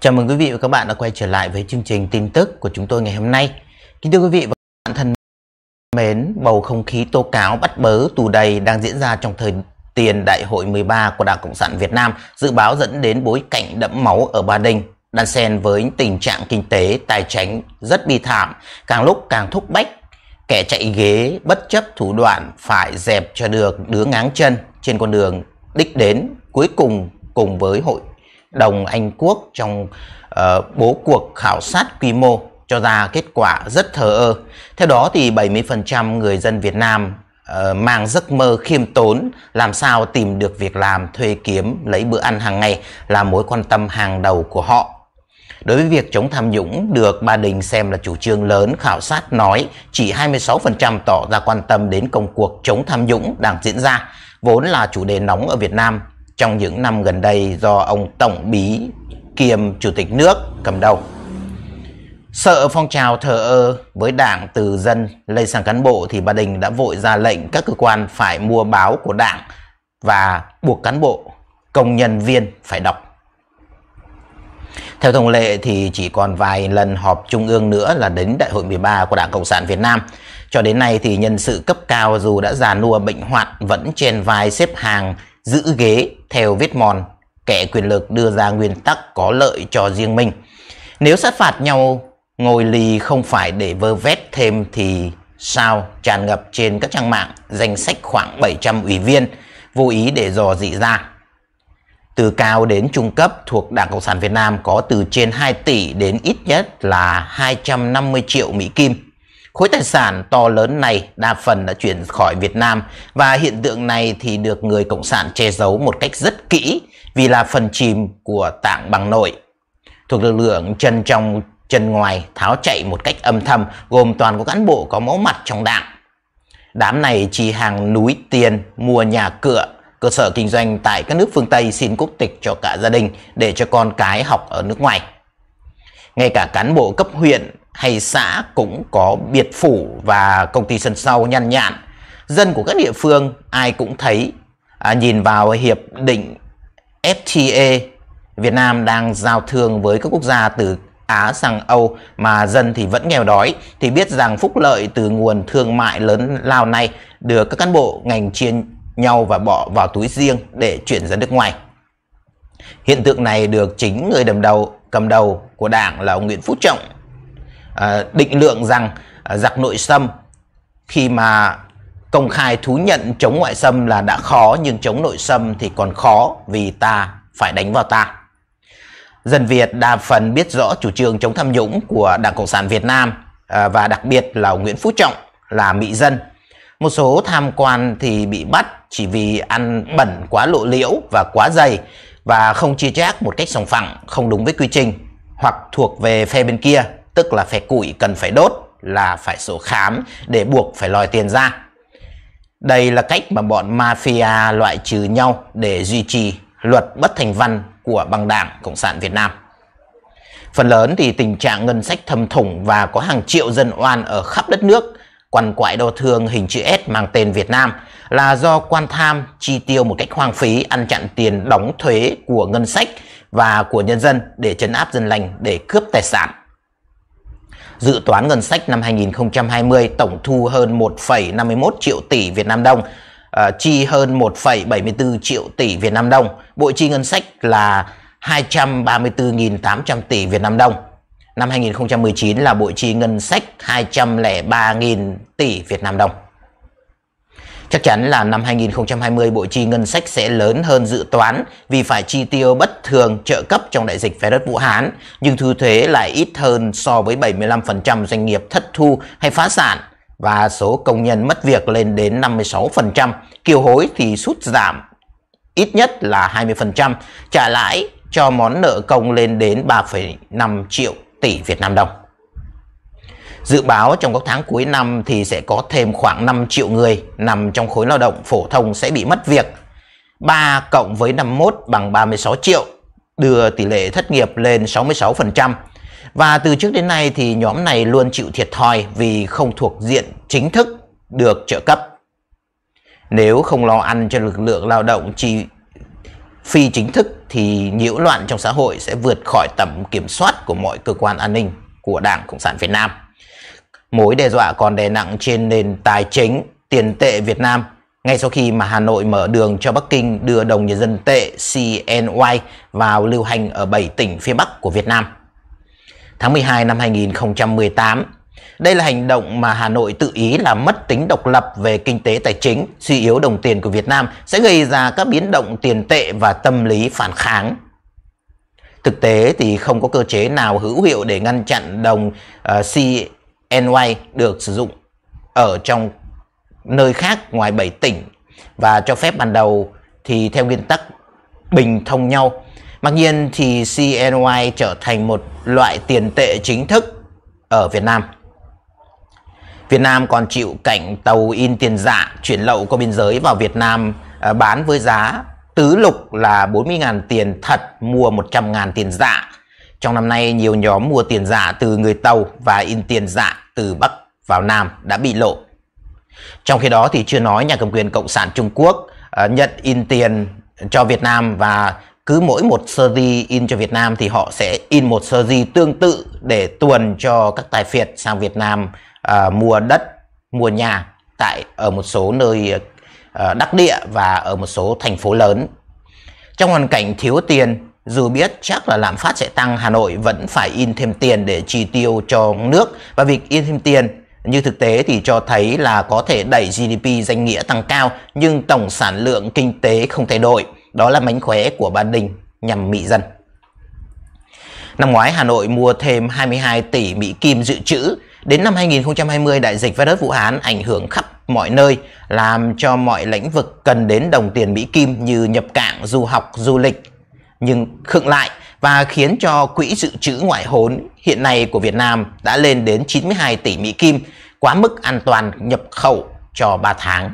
Chào mừng quý vị và các bạn đã quay trở lại với chương trình tin tức của chúng tôi ngày hôm nay. Kính thưa quý vị và các bạn thân mến, bầu không khí tố cáo bắt bớ tù đầy đang diễn ra trong thời tiền đại hội 13 của Đảng Cộng sản Việt Nam dự báo dẫn đến bối cảnh đẫm máu ở Ba Đình, đan xen với tình trạng kinh tế tài chính rất bi thảm, càng lúc càng thúc bách kẻ chạy ghế bất chấp thủ đoạn phải dẹp cho được đứa ngáng chân trên con đường đích đến cuối cùng cùng với hội đồng Anh Quốc trong uh, bố cuộc khảo sát quy mô cho ra kết quả rất thờ ơ. Theo đó thì 70% người dân Việt Nam uh, mang giấc mơ khiêm tốn làm sao tìm được việc làm thuê kiếm lấy bữa ăn hàng ngày là mối quan tâm hàng đầu của họ. Đối với việc chống tham nhũng được Ba Đình xem là chủ trương lớn, khảo sát nói chỉ 26% tỏ ra quan tâm đến công cuộc chống tham nhũng đang diễn ra, vốn là chủ đề nóng ở Việt Nam trong những năm gần đây do ông Tổng Bí kiêm Chủ tịch nước cầm đầu. Sợ phong trào thờ ơ với đảng từ dân lây sang cán bộ thì bà Đình đã vội ra lệnh các cơ quan phải mua báo của đảng và buộc cán bộ, công nhân viên phải đọc. Theo thông lệ thì chỉ còn vài lần họp trung ương nữa là đến đại hội 13 của Đảng Cộng sản Việt Nam. Cho đến nay thì nhân sự cấp cao dù đã già nua bệnh hoạn vẫn trên vai xếp hàng giữ ghế theo vết mòn, kẻ quyền lực đưa ra nguyên tắc có lợi cho riêng mình. Nếu sát phạt nhau ngồi lì không phải để vơ vét thêm thì sao tràn ngập trên các trang mạng danh sách khoảng 700 ủy viên vô ý để dò dị ra. Từ cao đến trung cấp thuộc Đảng Cộng sản Việt Nam có từ trên 2 tỷ đến ít nhất là 250 triệu Mỹ Kim. Khối tài sản to lớn này đa phần đã chuyển khỏi Việt Nam và hiện tượng này thì được người Cộng sản che giấu một cách rất kỹ vì là phần chìm của tảng bằng nội. Thuộc lực lượng chân trong chân ngoài tháo chạy một cách âm thầm gồm toàn có cán bộ có máu mặt trong đảng. Đám này chỉ hàng núi tiền mua nhà cửa, cơ sở kinh doanh tại các nước phương Tây xin quốc tịch cho cả gia đình để cho con cái học ở nước ngoài. Ngay cả cán bộ cấp huyện hay xã cũng có biệt phủ và công ty sân sau nhăn nhạn. Dân của các địa phương ai cũng thấy à, nhìn vào hiệp định FTA Việt Nam đang giao thương với các quốc gia từ Á sang Âu mà dân thì vẫn nghèo đói thì biết rằng phúc lợi từ nguồn thương mại lớn lao này được các cán bộ ngành chia nhau và bỏ vào túi riêng để chuyển ra nước ngoài. Hiện tượng này được chính người đầm đầu cầm đầu của đảng là ông Nguyễn Phú Trọng Ờ, định lượng rằng ờ, giặc nội xâm khi mà công khai thú nhận chống ngoại xâm là đã khó nhưng chống nội xâm thì còn khó vì ta phải đánh vào ta. Dân Việt đa phần biết rõ chủ trương chống tham nhũng của Đảng Cộng sản Việt Nam ờ, và đặc biệt là Nguyễn Phú Trọng là mỹ dân. Một số tham quan thì bị bắt chỉ vì ăn bẩn quá lộ liễu và quá dày và không chia chác một cách sòng phẳng, không đúng với quy trình hoặc thuộc về phe bên kia tức là phải củi cần phải đốt là phải sổ khám để buộc phải lòi tiền ra. Đây là cách mà bọn mafia loại trừ nhau để duy trì luật bất thành văn của băng đảng Cộng sản Việt Nam. Phần lớn thì tình trạng ngân sách thâm thủng và có hàng triệu dân oan ở khắp đất nước, quằn quại đau thương hình chữ S mang tên Việt Nam là do quan tham chi tiêu một cách hoang phí, ăn chặn tiền đóng thuế của ngân sách và của nhân dân để chấn áp dân lành, để cướp tài sản. Dự toán ngân sách năm 2020 tổng thu hơn 1,51 triệu tỷ Việt Nam đồng, uh, chi hơn 1,74 triệu tỷ Việt Nam đồng. Bộ chi ngân sách là 234.800 tỷ Việt Nam đồng. Năm 2019 là bộ chi ngân sách 203.000 tỷ Việt Nam đồng. Chắc chắn là năm 2020 bộ chi ngân sách sẽ lớn hơn dự toán vì phải chi tiêu bất thường trợ cấp trong đại dịch virus Vũ Hán, nhưng thu thuế lại ít hơn so với 75% doanh nghiệp thất thu hay phá sản và số công nhân mất việc lên đến 56%, kiều hối thì sút giảm ít nhất là 20%, trả lãi cho món nợ công lên đến 3,5 triệu tỷ Việt Nam đồng. Dự báo trong các tháng cuối năm thì sẽ có thêm khoảng 5 triệu người nằm trong khối lao động phổ thông sẽ bị mất việc. 3 cộng với 51 bằng 36 triệu, đưa tỷ lệ thất nghiệp lên 66%. Và từ trước đến nay thì nhóm này luôn chịu thiệt thòi vì không thuộc diện chính thức được trợ cấp. Nếu không lo ăn cho lực lượng lao động chi phi chính thức thì nhiễu loạn trong xã hội sẽ vượt khỏi tầm kiểm soát của mọi cơ quan an ninh của Đảng Cộng sản Việt Nam. Mối đe dọa còn đè nặng trên nền tài chính, tiền tệ Việt Nam ngay sau khi mà Hà Nội mở đường cho Bắc Kinh đưa đồng nhân dân tệ CNY vào lưu hành ở 7 tỉnh phía Bắc của Việt Nam. Tháng 12 năm 2018, đây là hành động mà Hà Nội tự ý làm mất tính độc lập về kinh tế tài chính, suy yếu đồng tiền của Việt Nam sẽ gây ra các biến động tiền tệ và tâm lý phản kháng. Thực tế thì không có cơ chế nào hữu hiệu để ngăn chặn đồng uh, NY được sử dụng ở trong nơi khác ngoài 7 tỉnh và cho phép ban đầu thì theo nguyên tắc bình thông nhau. Mặc nhiên thì CNY trở thành một loại tiền tệ chính thức ở Việt Nam. Việt Nam còn chịu cảnh tàu in tiền giả chuyển lậu qua biên giới vào Việt Nam à, bán với giá tứ lục là 40.000 tiền thật mua 100.000 tiền giả. Trong năm nay, nhiều nhóm mua tiền giả từ người Tàu và in tiền giả từ Bắc vào Nam đã bị lộ. Trong khi đó thì chưa nói nhà cầm quyền Cộng sản Trung Quốc uh, nhận in tiền cho Việt Nam và cứ mỗi một seri in cho Việt Nam thì họ sẽ in một seri tương tự để tuần cho các tài phiệt sang Việt Nam uh, mua đất, mua nhà tại ở một số nơi uh, đắc địa và ở một số thành phố lớn. Trong hoàn cảnh thiếu tiền, dù biết chắc là lạm phát sẽ tăng, Hà Nội vẫn phải in thêm tiền để chi tiêu cho nước và việc in thêm tiền như thực tế thì cho thấy là có thể đẩy GDP danh nghĩa tăng cao nhưng tổng sản lượng kinh tế không thay đổi. Đó là mánh khóe của Ban Đình nhằm mị dân. Năm ngoái Hà Nội mua thêm 22 tỷ Mỹ Kim dự trữ. Đến năm 2020 đại dịch virus Vũ Hán ảnh hưởng khắp mọi nơi làm cho mọi lĩnh vực cần đến đồng tiền Mỹ Kim như nhập cảng, du học, du lịch nhưng khựng lại và khiến cho quỹ dự trữ ngoại hối hiện nay của Việt Nam đã lên đến 92 tỷ Mỹ Kim, quá mức an toàn nhập khẩu cho 3 tháng.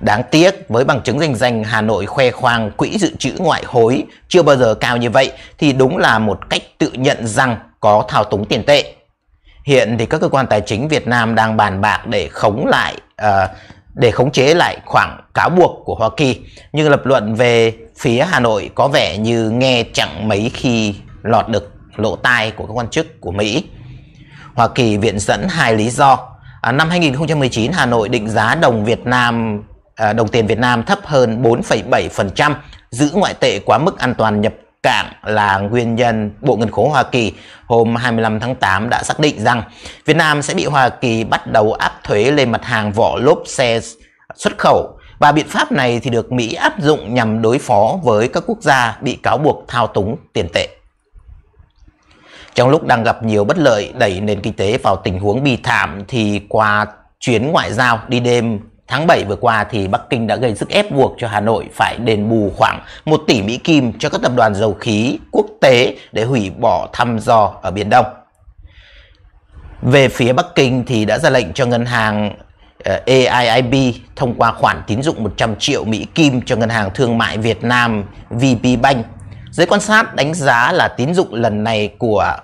Đáng tiếc với bằng chứng danh danh Hà Nội khoe khoang quỹ dự trữ ngoại hối chưa bao giờ cao như vậy thì đúng là một cách tự nhận rằng có thao túng tiền tệ. Hiện thì các cơ quan tài chính Việt Nam đang bàn bạc để khống lại uh, để khống chế lại khoảng cáo buộc của Hoa Kỳ. Nhưng lập luận về phía Hà Nội có vẻ như nghe chẳng mấy khi lọt được lỗ tai của các quan chức của Mỹ. Hoa Kỳ viện dẫn hai lý do. À, năm 2019, Hà Nội định giá đồng Việt Nam à, đồng tiền Việt Nam thấp hơn 4,7%, giữ ngoại tệ quá mức an toàn nhập cạn là nguyên nhân Bộ Ngân khố Hoa Kỳ hôm 25 tháng 8 đã xác định rằng Việt Nam sẽ bị Hoa Kỳ bắt đầu áp thuế lên mặt hàng vỏ lốp xe xuất khẩu và biện pháp này thì được Mỹ áp dụng nhằm đối phó với các quốc gia bị cáo buộc thao túng tiền tệ. Trong lúc đang gặp nhiều bất lợi đẩy nền kinh tế vào tình huống bi thảm thì qua chuyến ngoại giao đi đêm tháng 7 vừa qua thì Bắc Kinh đã gây sức ép buộc cho Hà Nội phải đền bù khoảng 1 tỷ Mỹ Kim cho các tập đoàn dầu khí quốc tế để hủy bỏ thăm dò ở Biển Đông. Về phía Bắc Kinh thì đã ra lệnh cho ngân hàng ờ, AIIB thông qua khoản tín dụng 100 triệu Mỹ Kim cho ngân hàng thương mại Việt Nam VP Bank. Giới quan sát đánh giá là tín dụng lần này của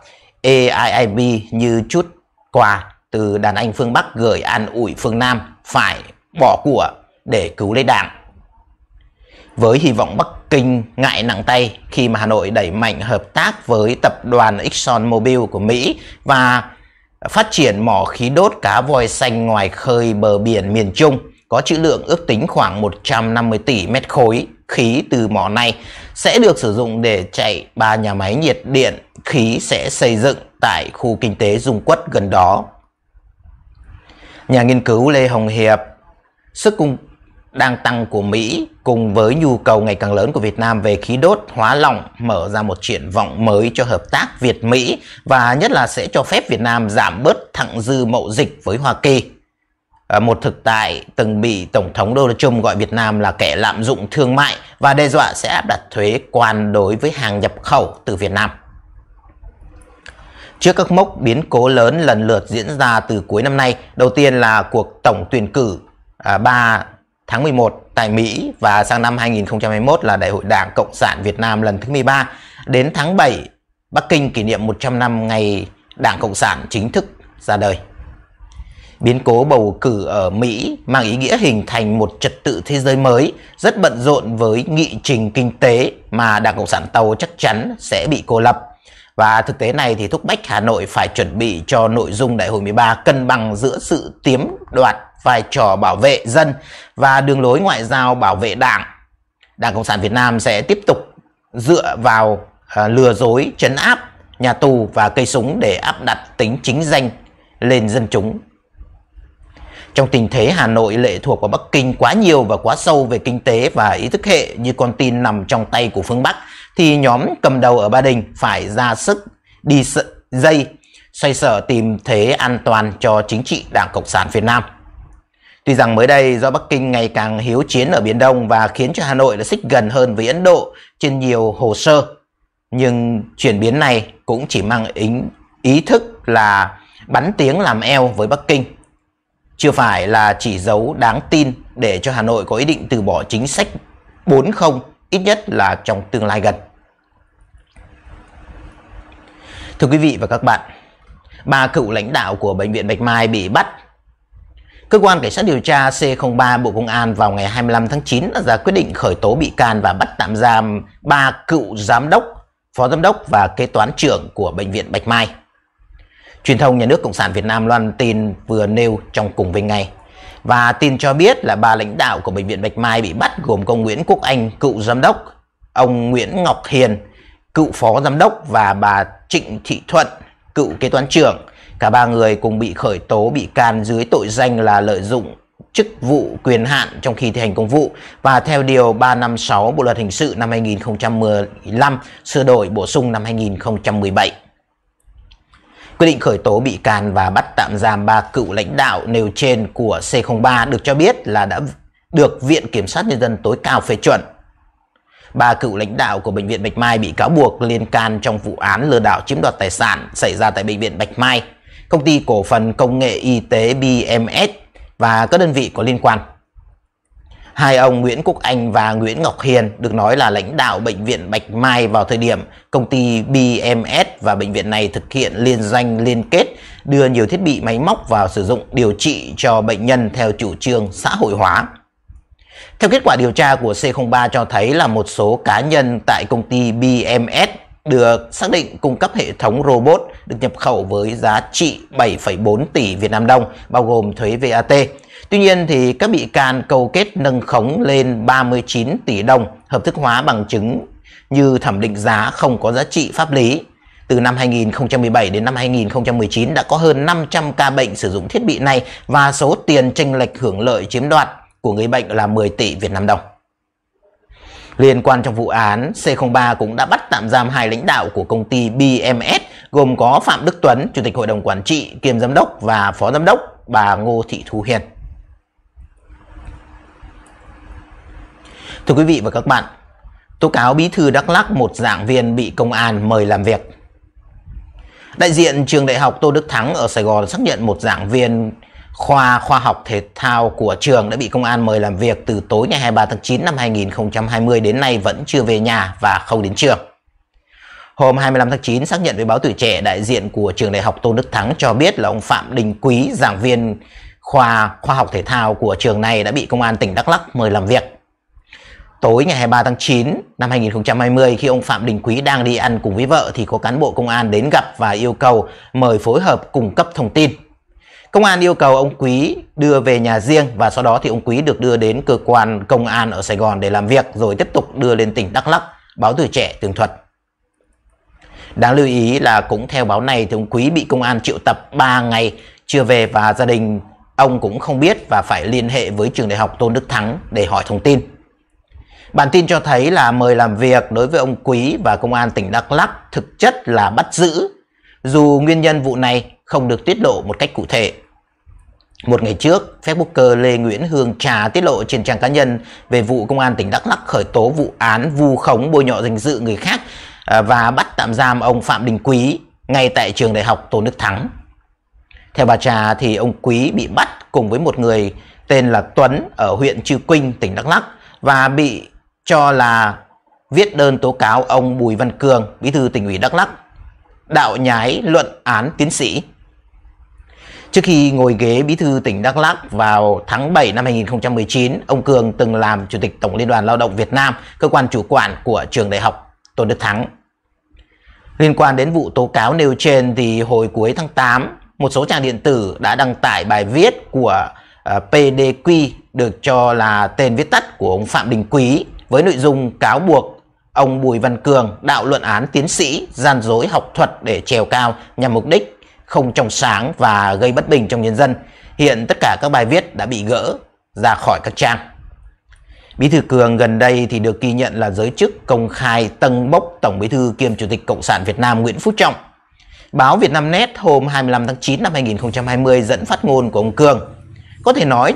AIIB như chút quà từ đàn anh phương Bắc gửi an ủi phương Nam phải bỏ của để cứu lấy đảng. Với hy vọng Bắc Kinh ngại nặng tay khi mà Hà Nội đẩy mạnh hợp tác với tập đoàn Exxon Mobil của Mỹ và phát triển mỏ khí đốt cá voi xanh ngoài khơi bờ biển miền Trung có trữ lượng ước tính khoảng 150 tỷ mét khối khí từ mỏ này sẽ được sử dụng để chạy ba nhà máy nhiệt điện khí sẽ xây dựng tại khu kinh tế Dung Quất gần đó. Nhà nghiên cứu Lê Hồng Hiệp Sức cung đang tăng của Mỹ cùng với nhu cầu ngày càng lớn của Việt Nam về khí đốt hóa lỏng mở ra một triển vọng mới cho hợp tác Việt-Mỹ và nhất là sẽ cho phép Việt Nam giảm bớt thặng dư mậu dịch với Hoa Kỳ. À, một thực tại từng bị Tổng thống Donald Trump gọi Việt Nam là kẻ lạm dụng thương mại và đe dọa sẽ áp đặt thuế quan đối với hàng nhập khẩu từ Việt Nam. Trước các mốc biến cố lớn lần lượt diễn ra từ cuối năm nay, đầu tiên là cuộc tổng tuyển cử À, 3 tháng 11 tại Mỹ và sang năm 2021 là Đại hội Đảng Cộng sản Việt Nam lần thứ 13. Đến tháng 7, Bắc Kinh kỷ niệm 100 năm ngày Đảng Cộng sản chính thức ra đời. Biến cố bầu cử ở Mỹ mang ý nghĩa hình thành một trật tự thế giới mới, rất bận rộn với nghị trình kinh tế mà Đảng Cộng sản Tàu chắc chắn sẽ bị cô lập. Và thực tế này thì thúc bách Hà Nội phải chuẩn bị cho nội dung Đại hội 13 cân bằng giữa sự tiếm đoạt vai trò bảo vệ dân và đường lối ngoại giao bảo vệ đảng. Đảng Cộng sản Việt Nam sẽ tiếp tục dựa vào à, lừa dối, chấn áp, nhà tù và cây súng để áp đặt tính chính danh lên dân chúng. Trong tình thế Hà Nội lệ thuộc vào Bắc Kinh quá nhiều và quá sâu về kinh tế và ý thức hệ như con tin nằm trong tay của phương Bắc, thì nhóm cầm đầu ở Ba Đình phải ra sức đi dây xoay sở tìm thế an toàn cho chính trị Đảng Cộng sản Việt Nam. Tuy rằng mới đây do Bắc Kinh ngày càng hiếu chiến ở Biển Đông và khiến cho Hà Nội là xích gần hơn với Ấn Độ trên nhiều hồ sơ, nhưng chuyển biến này cũng chỉ mang ý, ý thức là bắn tiếng làm eo với Bắc Kinh. Chưa phải là chỉ dấu đáng tin để cho Hà Nội có ý định từ bỏ chính sách 40 ít nhất là trong tương lai gần. Thưa quý vị và các bạn, ba cựu lãnh đạo của Bệnh viện Bạch Mai bị bắt. Cơ quan Cảnh sát điều tra C03 Bộ Công an vào ngày 25 tháng 9 đã ra quyết định khởi tố bị can và bắt tạm giam ba cựu giám đốc, phó giám đốc và kế toán trưởng của Bệnh viện Bạch Mai. Truyền thông nhà nước Cộng sản Việt Nam loan tin vừa nêu trong cùng với ngày. Và tin cho biết là ba lãnh đạo của Bệnh viện Bạch Mai bị bắt gồm ông Nguyễn Quốc Anh, cựu giám đốc, ông Nguyễn Ngọc Hiền, cựu phó giám đốc và bà Trịnh Thị Thuận, cựu kế toán trưởng. Cả ba người cùng bị khởi tố bị can dưới tội danh là lợi dụng chức vụ quyền hạn trong khi thi hành công vụ và theo Điều 356 Bộ Luật Hình sự năm 2015 sửa đổi bổ sung năm 2017. Quyết định khởi tố bị can và bắt tạm giam ba cựu lãnh đạo nêu trên của C03 được cho biết là đã được Viện Kiểm sát Nhân dân tối cao phê chuẩn. Ba cựu lãnh đạo của Bệnh viện Bạch Mai bị cáo buộc liên can trong vụ án lừa đảo chiếm đoạt tài sản xảy ra tại Bệnh viện Bạch Mai, công ty cổ phần công nghệ y tế BMS và các đơn vị có liên quan. Hai ông Nguyễn Quốc Anh và Nguyễn Ngọc Hiền được nói là lãnh đạo bệnh viện Bạch Mai vào thời điểm công ty BMS và bệnh viện này thực hiện liên danh, liên kết, đưa nhiều thiết bị máy móc vào sử dụng điều trị cho bệnh nhân theo chủ trương xã hội hóa. Theo kết quả điều tra của C03 cho thấy là một số cá nhân tại công ty BMS được xác định cung cấp hệ thống robot được nhập khẩu với giá trị 7,4 tỷ Việt Nam đồng bao gồm thuế VAT. Tuy nhiên thì các bị can câu kết nâng khống lên 39 tỷ đồng hợp thức hóa bằng chứng như thẩm định giá không có giá trị pháp lý. Từ năm 2017 đến năm 2019 đã có hơn 500 ca bệnh sử dụng thiết bị này và số tiền tranh lệch hưởng lợi chiếm đoạt của người bệnh là 10 tỷ Việt Nam đồng. Liên quan trong vụ án, C03 cũng đã bắt tạm giam hai lãnh đạo của công ty BMS gồm có Phạm Đức Tuấn, Chủ tịch Hội đồng Quản trị, kiêm Giám đốc và Phó Giám đốc, bà Ngô Thị Thu Hiền. Thưa quý vị và các bạn, tố cáo bí thư Đắk lắc một giảng viên bị công an mời làm việc. Đại diện trường đại học Tô Đức Thắng ở Sài Gòn xác nhận một giảng viên khoa khoa học thể thao của trường đã bị công an mời làm việc từ tối ngày 23 tháng 9 năm 2020 đến nay vẫn chưa về nhà và không đến trường. Hôm 25 tháng 9 xác nhận với báo Tuổi Trẻ đại diện của trường đại học Tôn Đức Thắng cho biết là ông Phạm Đình Quý, giảng viên khoa khoa học thể thao của trường này đã bị công an tỉnh Đắk Lắk mời làm việc. Tối ngày 23 tháng 9 năm 2020 khi ông Phạm Đình Quý đang đi ăn cùng với vợ thì có cán bộ công an đến gặp và yêu cầu mời phối hợp cung cấp thông tin. Công an yêu cầu ông Quý đưa về nhà riêng và sau đó thì ông Quý được đưa đến cơ quan công an ở Sài Gòn để làm việc rồi tiếp tục đưa lên tỉnh Đắk Lắk, báo tuổi trẻ tường thuật. Đáng lưu ý là cũng theo báo này thì ông Quý bị công an triệu tập 3 ngày chưa về và gia đình ông cũng không biết và phải liên hệ với trường đại học Tôn Đức Thắng để hỏi thông tin. Bản tin cho thấy là mời làm việc đối với ông Quý và công an tỉnh Đắk Lắk thực chất là bắt giữ, dù nguyên nhân vụ này không được tiết lộ một cách cụ thể. Một ngày trước, Facebooker Lê Nguyễn Hương Trà tiết lộ trên trang cá nhân về vụ công an tỉnh Đắk Lắk khởi tố vụ án vu khống bôi nhọ danh dự người khác À, và bắt tạm giam ông Phạm Đình Quý ngay tại trường đại học Tôn Đức Thắng. Theo bà Trà thì ông Quý bị bắt cùng với một người tên là Tuấn ở huyện Chư Quynh, tỉnh Đắk Lắk và bị cho là viết đơn tố cáo ông Bùi Văn Cường, bí thư tỉnh ủy Đắk Lắk, đạo nhái luận án tiến sĩ Trước khi ngồi ghế bí thư tỉnh Đắk Lắk vào tháng 7 năm 2019, ông Cường từng làm Chủ tịch Tổng Liên đoàn Lao động Việt Nam, cơ quan chủ quản của trường đại học Tôn Đức Thắng. Liên quan đến vụ tố cáo nêu trên thì hồi cuối tháng 8, một số trang điện tử đã đăng tải bài viết của ờ, uh, PDQ được cho là tên viết tắt của ông Phạm Đình Quý với nội dung cáo buộc ông Bùi Văn Cường đạo luận án tiến sĩ gian dối học thuật để trèo cao nhằm mục đích không trong sáng và gây bất bình trong nhân dân. Hiện tất cả các bài viết đã bị gỡ ra khỏi các trang. Bí thư Cường gần đây thì được ghi nhận là giới chức công khai tầng bốc Tổng Bí thư kiêm Chủ tịch Cộng sản Việt Nam Nguyễn Phú Trọng. Báo Việt Nam Net hôm 25 tháng 9 năm 2020 dẫn phát ngôn của ông Cường. Có thể nói,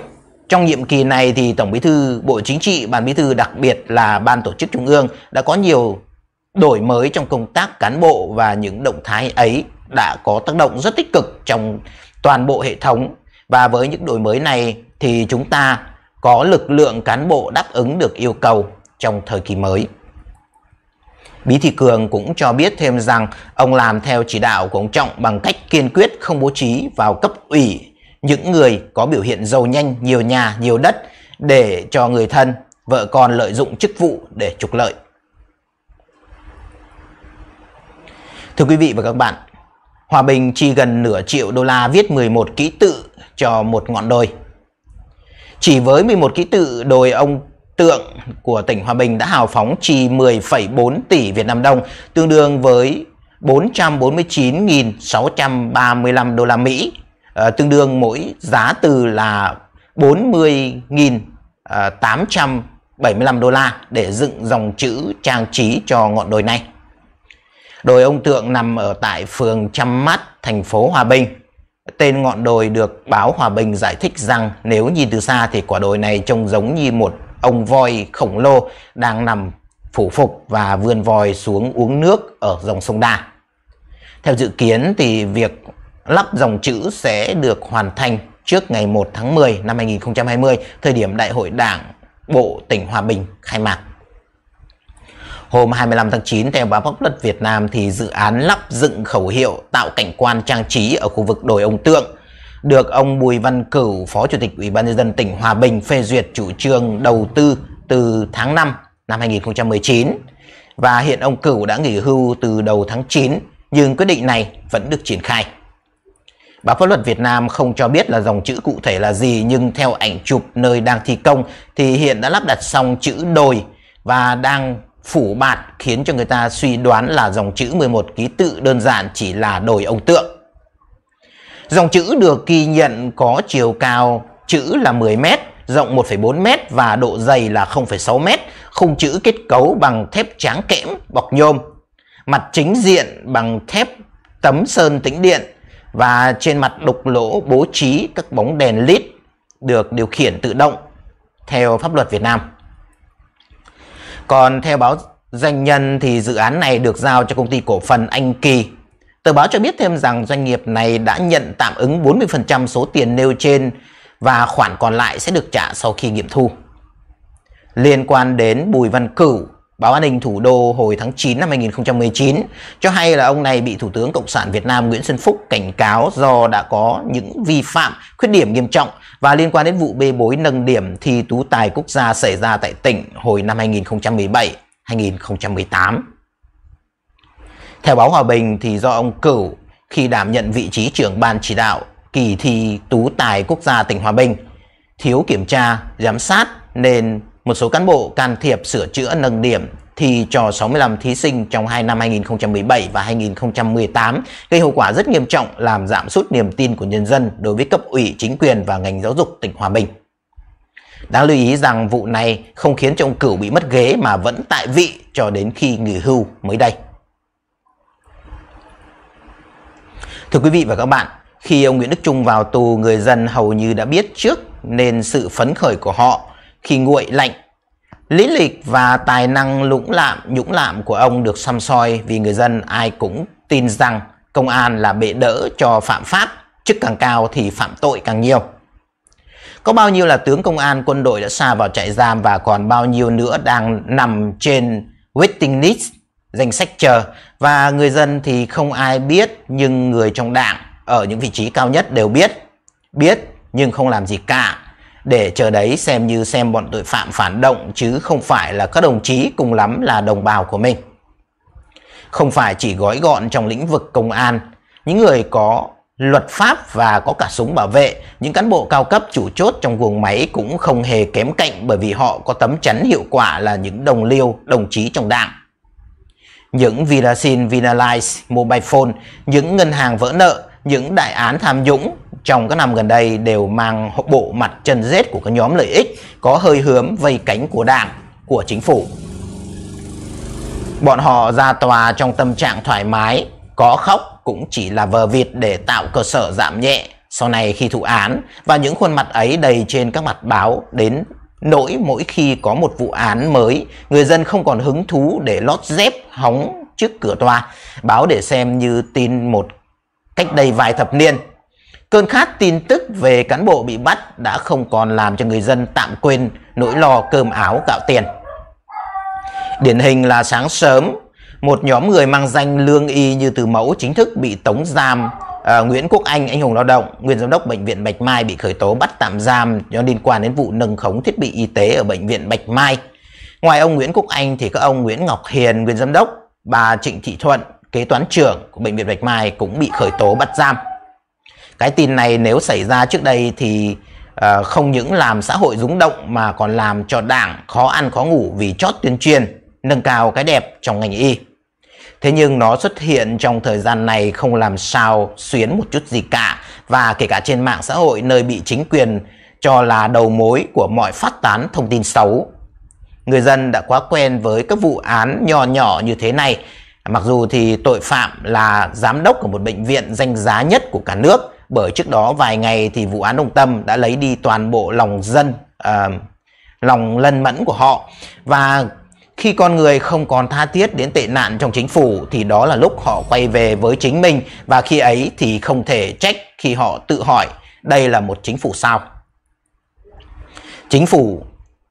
trong nhiệm kỳ này thì Tổng Bí thư Bộ Chính trị, Ban Bí thư đặc biệt là Ban Tổ chức Trung ương đã có nhiều đổi mới trong công tác cán bộ và những động thái ấy đã có tác động rất tích cực trong toàn bộ hệ thống và với những đổi mới này thì chúng ta có lực lượng cán bộ đáp ứng được yêu cầu trong thời kỳ mới. Bí Thị Cường cũng cho biết thêm rằng ông làm theo chỉ đạo của ông Trọng bằng cách kiên quyết không bố trí vào cấp ủy những người có biểu hiện giàu nhanh, nhiều nhà, nhiều đất để cho người thân, vợ con lợi dụng chức vụ để trục lợi. Thưa quý vị và các bạn, Hòa Bình chi gần nửa triệu đô la viết 11 ký tự cho một ngọn đồi. Chỉ với 11 ký tự đồi ông Tượng của tỉnh Hòa Bình đã hào phóng chi 10,4 tỷ Việt Nam đồng, tương đương với 449.635 đô la Mỹ, à, tương đương mỗi giá từ là 40.875 đô la để dựng dòng chữ trang trí cho ngọn đồi này. Đồi ông Tượng nằm ở tại phường Trăm Mắt, thành phố Hòa Bình. Tên ngọn đồi được báo Hòa Bình giải thích rằng nếu nhìn từ xa thì quả đồi này trông giống như một ông voi khổng lồ đang nằm phủ phục và vươn vòi xuống uống nước ở dòng sông Đà. Theo dự kiến thì việc lắp dòng chữ sẽ được hoàn thành trước ngày 1 tháng 10 năm 2020, thời điểm Đại hội Đảng Bộ tỉnh Hòa Bình khai mạc. Hôm 25 tháng 9, theo báo pháp luật Việt Nam thì dự án lắp dựng khẩu hiệu tạo cảnh quan trang trí ở khu vực đồi ông Tượng được ông Bùi Văn Cửu, Phó Chủ tịch Ủy ban nhân dân tỉnh Hòa Bình phê duyệt chủ trương đầu tư từ tháng 5 năm 2019 và hiện ông Cửu đã nghỉ hưu từ đầu tháng 9 nhưng quyết định này vẫn được triển khai. Báo pháp luật Việt Nam không cho biết là dòng chữ cụ thể là gì nhưng theo ảnh chụp nơi đang thi công thì hiện đã lắp đặt xong chữ đồi và đang phủ bạt khiến cho người ta suy đoán là dòng chữ 11 ký tự đơn giản chỉ là đổi ông tượng. Dòng chữ được ghi nhận có chiều cao chữ là 10 m, rộng 1,4 m và độ dày là 0,6 m, khung chữ kết cấu bằng thép tráng kẽm bọc nhôm, mặt chính diện bằng thép tấm sơn tĩnh điện và trên mặt đục lỗ bố trí các bóng đèn led được điều khiển tự động theo pháp luật Việt Nam. Còn theo báo Doanh nhân thì dự án này được giao cho công ty cổ phần Anh Kỳ. Tờ báo cho biết thêm rằng doanh nghiệp này đã nhận tạm ứng 40% số tiền nêu trên và khoản còn lại sẽ được trả sau khi nghiệm thu. Liên quan đến Bùi Văn Cửu, Báo An ninh Thủ đô hồi tháng 9 năm 2019 cho hay là ông này bị Thủ tướng Cộng sản Việt Nam Nguyễn Xuân Phúc cảnh cáo do đã có những vi phạm, khuyết điểm nghiêm trọng và liên quan đến vụ bê bối nâng điểm thi tú tài quốc gia xảy ra tại tỉnh hồi năm 2017. 2018. Theo báo Hòa Bình thì do ông Cửu khi đảm nhận vị trí trưởng ban chỉ đạo kỳ thi tú tài quốc gia tỉnh Hòa Bình thiếu kiểm tra, giám sát nên một số cán bộ can thiệp sửa chữa nâng điểm thi cho 65 thí sinh trong hai năm 2017 và 2018 gây hậu quả rất nghiêm trọng làm giảm sút niềm tin của nhân dân đối với cấp ủy chính quyền và ngành giáo dục tỉnh Hòa Bình. Đáng lưu ý rằng vụ này không khiến cho ông Cửu bị mất ghế mà vẫn tại vị cho đến khi nghỉ hưu mới đây. Thưa quý vị và các bạn, khi ông Nguyễn Đức Trung vào tù, người dân hầu như đã biết trước nên sự phấn khởi của họ khi nguội lạnh. Lý lịch và tài năng lũng lạm, nhũng lạm của ông được xăm soi vì người dân ai cũng tin rằng công an là bệ đỡ cho phạm pháp, chức càng cao thì phạm tội càng nhiều. Có bao nhiêu là tướng công an quân đội đã xa vào trại giam và còn bao nhiêu nữa đang nằm trên waiting list, danh sách chờ. Và người dân thì không ai biết nhưng người trong đảng ở những vị trí cao nhất đều biết. Biết nhưng không làm gì cả để chờ đấy xem như xem bọn tội phạm phản động chứ không phải là các đồng chí cùng lắm là đồng bào của mình. Không phải chỉ gói gọn trong lĩnh vực công an, những người có luật pháp và có cả súng bảo vệ, những cán bộ cao cấp chủ chốt trong guồng máy cũng không hề kém cạnh bởi vì họ có tấm chắn hiệu quả là những đồng liêu, đồng chí trong đảng. Những Vinasin, Vinalize, Mobile Phone, những ngân hàng vỡ nợ, những đại án tham nhũng trong các năm gần đây đều mang bộ mặt chân rết của các nhóm lợi ích có hơi hướng vây cánh của đảng, của chính phủ. Bọn họ ra tòa trong tâm trạng thoải mái, có khóc cũng chỉ là vờ vịt để tạo cơ sở giảm nhẹ. Sau này khi thụ án và những khuôn mặt ấy đầy trên các mặt báo đến nỗi mỗi khi có một vụ án mới người dân không còn hứng thú để lót dép hóng trước cửa tòa. Báo để xem như tin một cách đây vài thập niên cơn khát tin tức về cán bộ bị bắt đã không còn làm cho người dân tạm quên nỗi lo cơm áo gạo tiền điển hình là sáng sớm một nhóm người mang danh lương y như từ mẫu chính thức bị tống giam à, Nguyễn Quốc Anh, anh hùng lao động, nguyên giám đốc bệnh viện Bạch Mai bị khởi tố bắt tạm giam do liên quan đến vụ nâng khống thiết bị y tế ở bệnh viện Bạch Mai. Ngoài ông Nguyễn Quốc Anh thì các ông Nguyễn Ngọc Hiền, nguyên giám đốc, bà Trịnh Thị Thuận, kế toán trưởng của bệnh viện Bạch Mai cũng bị khởi tố bắt giam. Cái tin này nếu xảy ra trước đây thì uh, không những làm xã hội rúng động mà còn làm cho đảng khó ăn khó ngủ vì chót tuyên truyền, nâng cao cái đẹp trong ngành y. Thế nhưng nó xuất hiện trong thời gian này không làm sao xuyến một chút gì cả và kể cả trên mạng xã hội nơi bị chính quyền cho là đầu mối của mọi phát tán thông tin xấu. Người dân đã quá quen với các vụ án nhỏ nhỏ như thế này. Mặc dù thì tội phạm là giám đốc của một bệnh viện danh giá nhất của cả nước bởi trước đó vài ngày thì vụ án Đồng Tâm đã lấy đi toàn bộ lòng dân, uh, lòng lân mẫn của họ và khi con người không còn tha thiết đến tệ nạn trong chính phủ thì đó là lúc họ quay về với chính mình và khi ấy thì không thể trách khi họ tự hỏi đây là một chính phủ sao. Chính phủ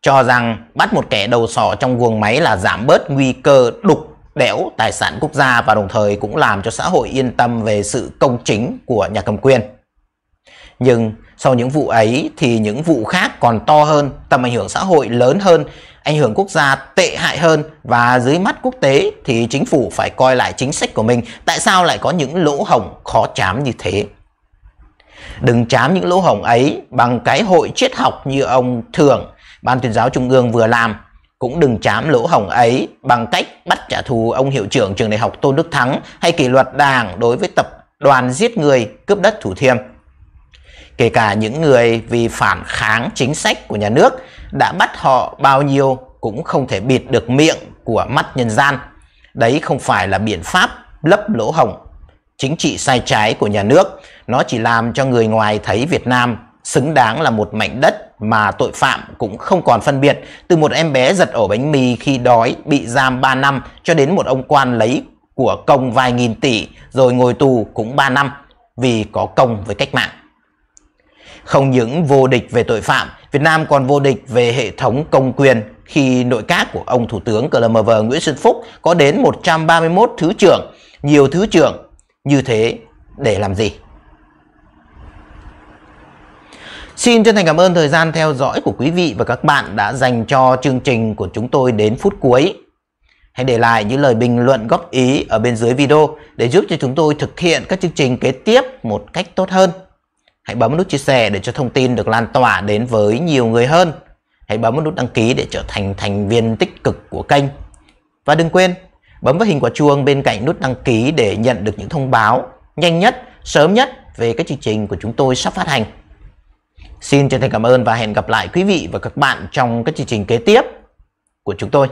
cho rằng bắt một kẻ đầu sỏ trong guồng máy là giảm bớt nguy cơ đục đẽo tài sản quốc gia và đồng thời cũng làm cho xã hội yên tâm về sự công chính của nhà cầm quyền. Nhưng sau những vụ ấy thì những vụ khác còn to hơn, tầm ảnh hưởng xã hội lớn hơn ảnh hưởng quốc gia tệ hại hơn và dưới mắt quốc tế thì chính phủ phải coi lại chính sách của mình tại sao lại có những lỗ hổng khó chám như thế. Đừng chám những lỗ hổng ấy bằng cái hội triết học như ông Thường, Ban tuyên giáo Trung ương vừa làm. Cũng đừng chám lỗ hổng ấy bằng cách bắt trả thù, ông hiệu trưởng trường đại học Tôn Đức Thắng hay kỷ luật đảng đối với tập đoàn giết người, cướp đất Thủ Thiêm. Kể cả những người vì phản kháng chính sách của nhà nước đã bắt họ bao nhiêu cũng không thể bịt được miệng của mắt nhân gian. Đấy không phải là biện pháp lấp lỗ hồng chính trị sai trái của nhà nước. Nó chỉ làm cho người ngoài thấy Việt Nam xứng đáng là một mảnh đất mà tội phạm cũng không còn phân biệt. Từ một em bé giật ổ bánh mì khi đói bị giam 3 năm cho đến một ông quan lấy của công vài nghìn tỷ rồi ngồi tù cũng 3 năm vì có công với cách mạng. Không những vô địch về tội phạm, Việt Nam còn vô địch về hệ thống công quyền khi nội các của ông Thủ tướng CLMV Nguyễn Xuân Phúc có đến 131 thứ trưởng, nhiều thứ trưởng như thế để làm gì? Xin chân thành cảm ơn thời gian theo dõi của quý vị và các bạn đã dành cho chương trình của chúng tôi đến phút cuối. Hãy để lại những lời bình luận góp ý ở bên dưới video để giúp cho chúng tôi thực hiện các chương trình kế tiếp một cách tốt hơn. Hãy bấm nút chia sẻ để cho thông tin được lan tỏa đến với nhiều người hơn. Hãy bấm nút đăng ký để trở thành thành viên tích cực của kênh. Và đừng quên bấm vào hình quả chuông bên cạnh nút đăng ký để nhận được những thông báo nhanh nhất, sớm nhất về các chương trình của chúng tôi sắp phát hành. Xin chân thành cảm ơn và hẹn gặp lại quý vị và các bạn trong các chương trình kế tiếp của chúng tôi.